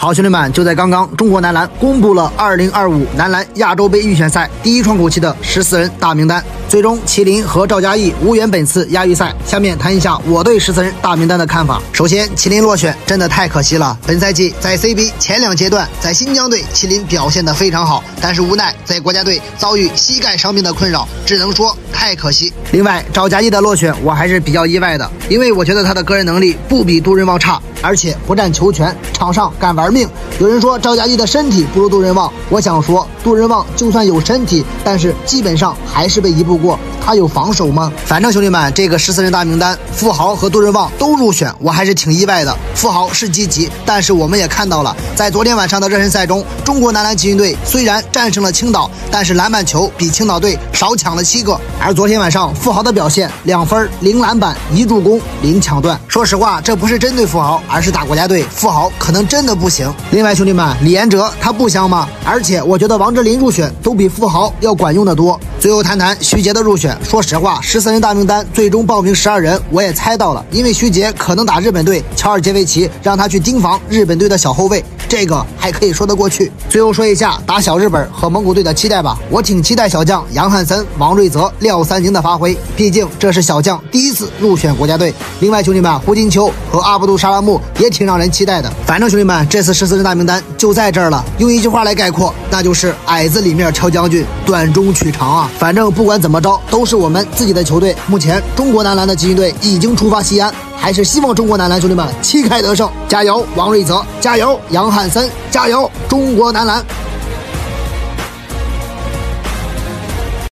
好，兄弟们，就在刚刚，中国男篮公布了2025男篮亚洲杯预选赛第一窗口期的十四人大名单。最终，麒麟和赵嘉译无缘本次亚预赛。下面谈一下我对十四人大名单的看法。首先，麒麟落选真的太可惜了。本赛季在 CB 前两阶段，在新疆队，麒麟表现得非常好，但是无奈在国家队遭遇膝盖伤病的困扰，只能说太可惜。另外，赵嘉译的落选我还是比较意外的，因为我觉得他的个人能力不比杜润旺差，而且不占球权，场上敢玩命。有人说赵嘉译的身体不如杜润旺，我想说杜润旺就算有身体，但是基本上还是被一步过。他有防守吗？反正兄弟们，这个十四人大名单，富豪和杜润旺都入选，我还是挺意外的。富豪是积极，但是我们也看到了，在昨天晚上的热身赛中，中国男篮集训队虽然战胜了青岛，但是篮板球比青岛队少抢了七个。而昨天晚上富豪的表现，两分零篮板一助攻零抢断。说实话，这不是针对富豪，而是打国家队，富豪可能真的不行。另外，兄弟们，李延哲他不香吗？而且我觉得王哲林入选都比富豪要管用的多。最后谈谈徐杰的入选。说实话，十四人大名单最终报名十二人，我也猜到了，因为徐杰可能打日本队，乔尔杰维奇让他去盯防日本队的小后卫，这个还可以说得过去。最后说一下打小日本和蒙古队的期待吧，我挺期待小将杨汉森、王瑞泽、廖三宁的发挥，毕竟这是小将第一次入选国家队。另外，兄弟们，胡金秋和阿卜杜沙拉木也挺让人期待的。反正兄弟们，这次十四人大名单就在这儿了，用一句话来概括，那就是矮子里面挑将军，短中取长啊。反正不管怎么着，都是我们自己的球队。目前中国男篮的集训队已经出发西安，还是希望中国男篮兄弟们旗开得胜，加油王睿泽，加油杨汉森，加油中国男篮。